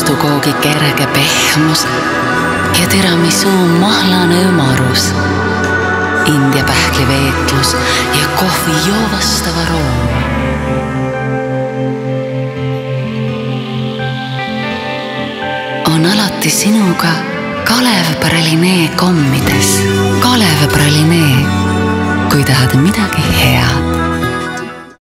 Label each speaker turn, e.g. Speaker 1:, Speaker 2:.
Speaker 1: toidukoogi kerge pehmus ja tiramisuu mahlane ümarus. India pähkli veetlus ja kohvi joovastav aroom. on alati sinuga Kalev pralinee kommides. Kalev pralinee, kui tahad midagi head